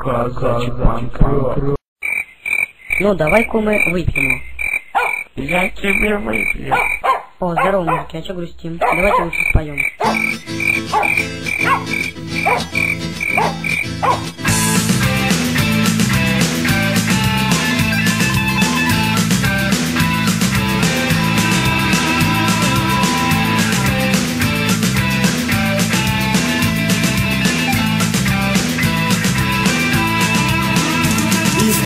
Казачий. Ну, давай-ка мы выпьем. Я тебе выпью. О, здорово, мужики, а чё грустим? Давайте лучше споем.